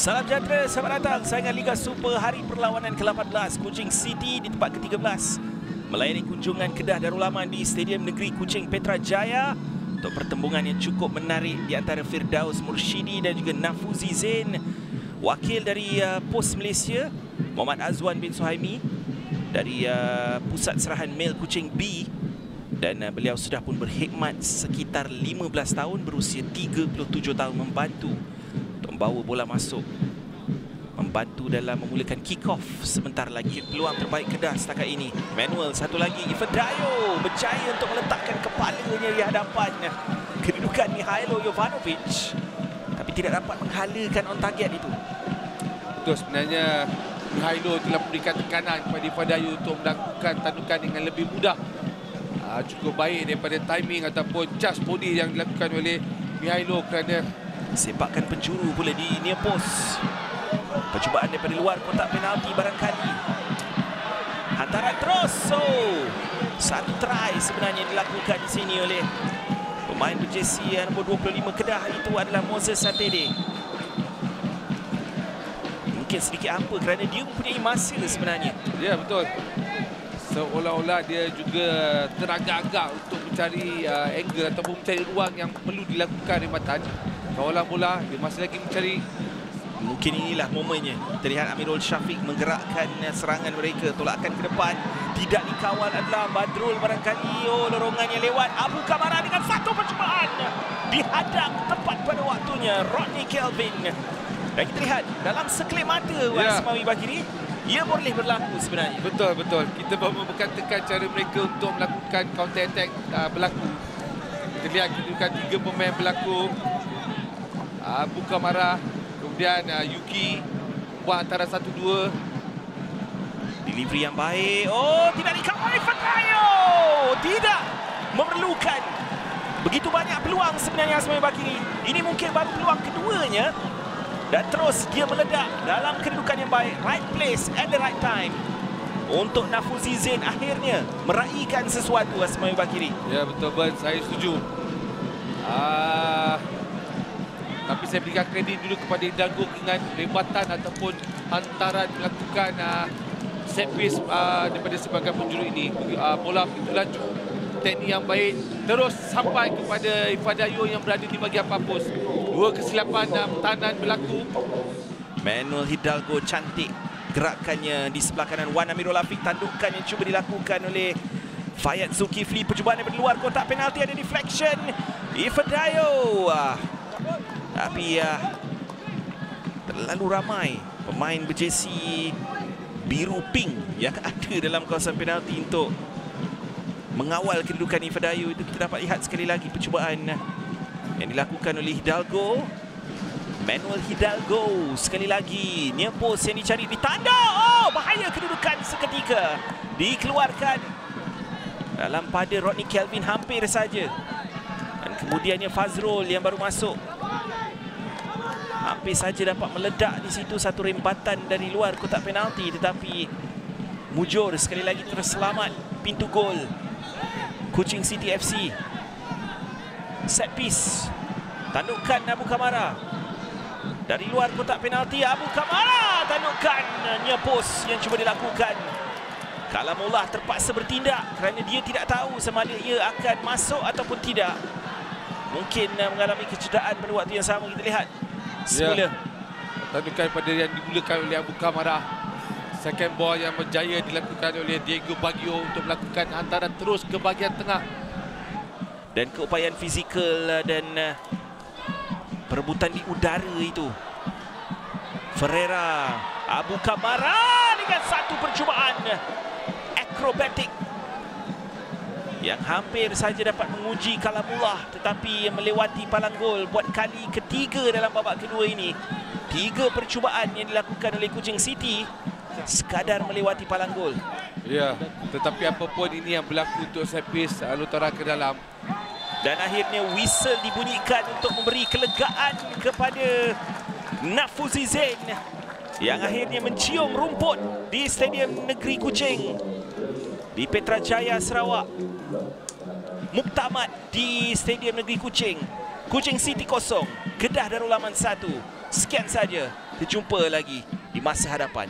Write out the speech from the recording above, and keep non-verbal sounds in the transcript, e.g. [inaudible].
Salam sejahtera, selamat datang. Saingan Liga Super hari perlawanan ke-18 Kuching City di tempat ke-13 melayani kunjungan Kedah Darul Aman di Stadium Negeri Kuching Petra Jaya. Untuk pertembungan yang cukup menarik di antara Firdaus Murshidi dan juga Nafuzi Zain wakil dari uh, Pos Malaysia Muhammad Azwan bin Suhaimi dari uh, Pusat Serahan Mail Kuching B. Dan uh, beliau sudah pun berkhidmat sekitar 15 tahun berusia 37 tahun membantu membawa bola masuk. Membantu dalam memulakan kick off sebentar lagi peluang terbaik Kedah setakat ini. Manuel satu lagi Ifedayo berjaya untuk meletakkan kepalanya di hadapan kedudukan Mihailo Jovanovic. Tapi tidak dapat menghalakan on target itu. Betul sebenarnya Mihailo telah memberikan tekanan kepada Ifedayo untuk melakukan tandukan dengan lebih mudah. Uh, cukup baik daripada timing ataupun just body yang dilakukan oleh Mihailo kerana sepakan penjuru pula di near post percubaan daripada luar kotak penalti barangkali. Hantaran terus. So satu try sebenarnya dilakukan di sini oleh pemain yang nombor 25 Kedah. Itu adalah Moses Satede. Mungkin sedikit hampa kerana dia mempunyai masa sebenarnya. Ya betul. Seolah-olah dia juga teragak-agak untuk mencari uh, angle ataupun mencari ruang yang perlu dilakukan rimatan kawalan bola dia masih lagi mencari Mungkin inilah momennya Terlihat Amirul Syafiq menggerakkan serangan mereka Tolakkan ke depan Tidak dikawal adalah Badrul barangkali Oh lorongan yang lewat Abu Kamara dengan satu percubaan Dihadap tepat pada waktunya Rodney Kelvin Dan kita lihat dalam sekelip mata Ya. Wasmawi Bakiri Ia boleh berlaku sebenarnya Betul betul. Kita baru memperkatakan cara mereka untuk melakukan counter attack uh, berlaku. Kita lihat kedudukan tiga pemain berlaku. Uh, Abu Kamara, kemudian uh, Yuki buat antara satu dua. Delivery yang baik. Oh tidak dikawal Fatayo Tidak memerlukan Begitu banyak peluang sebenarnya Asmai Bakiri Ini mungkin baru peluang keduanya. Dan terus dia meledak dalam kedudukan yang baik. Right place at the right time. Untuk Nafuzi Zain akhirnya Meraihkan sesuatu Asmai Bakiri Ya betul. Ben, saya setuju. Uh, tapi saya berikan kredit dulu kepada Hidalgo dengan rebatan ataupun hantaran melakukan uh, set piece uh, daripada sebagai penjuru ini. Uh, bola begitu laju. Teknik yang baik terus sampai kepada Ifadayo yang berada di bahagian papus. Dua kesilapan uh, pertahanan berlaku. Manuel Hidalgo cantik gerakannya di sebelah kanan Wan Amirul Afiq tandukan yang cuba dilakukan oleh Fayad Zulkifli percubaan daripada luar kotak penalti ada deflection Ifedayo ah. Tapi ah, terlalu ramai pemain berjersey biru pink yang [laughs] ada dalam kawasan penalti untuk mengawal kedudukan Ifedayo itu kita dapat lihat sekali lagi percubaan yang dilakukan oleh Hidalgo. Manuel Hidalgo sekali lagi near yang dicari ditanda oh bahaya kedudukan seketika dikeluarkan dalam pada Rodney Kelvin hampir saja. Dan kemudiannya Fazrul yang baru masuk hampir saja dapat meledak di situ satu rembatan dari luar kotak penalti. Tetapi mujur sekali lagi terus selamat pintu gol Kuching City FC set piece. Tandukan Abu Kamara. Dari luar kotak penalti Abu Kamara. Tandukan nyepus yang cuba dilakukan. Kalamullah terpaksa bertindak kerana dia tidak tahu sama ada ia akan masuk ataupun tidak. Mungkin uh, mengalami kecederaan pada waktu yang sama. Kita lihat semula Ya. Tandukan pada yang dimulakan oleh Abu Kamara. Second ball yang berjaya dilakukan oleh Diego Baggio untuk melakukan hantaran terus ke bahagian tengah. dan keupayaan fizikal uh, dan uh, perebutan di udara itu Ferreira Abu Kamara dengan satu percubaan akrobatik yang hampir saja dapat menguji Kalamullah tetapi melewati palang gol buat kali ketiga dalam babak kedua ini tiga percubaan yang dilakukan oleh Kuching City sekadar melewati palang gol Ya, tetapi apapun ini yang berlaku untuk set piece uh, Lutara ke dalam. Dan akhirnya whistle dibunyikan untuk memberi kelegaan kepada Nafuzi Zain yang akhirnya mencium rumput di Stadium Negeri Kuching di Petra Jaya Sarawak. Muktamad di Stadium Negeri Kuching. Kuching City kosong, Kedah Darul Aman 1. Sekian saja. Terjumpa lagi di masa hadapan.